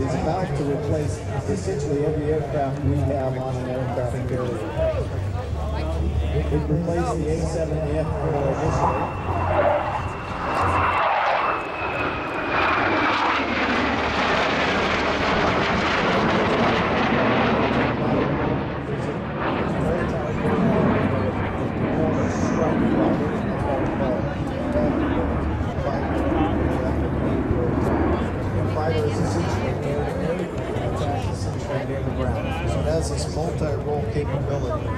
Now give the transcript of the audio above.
is about to replace essentially every aircraft we have on an aircraft carrier. It replaced the A-7F initially. So it has this multi-role capability.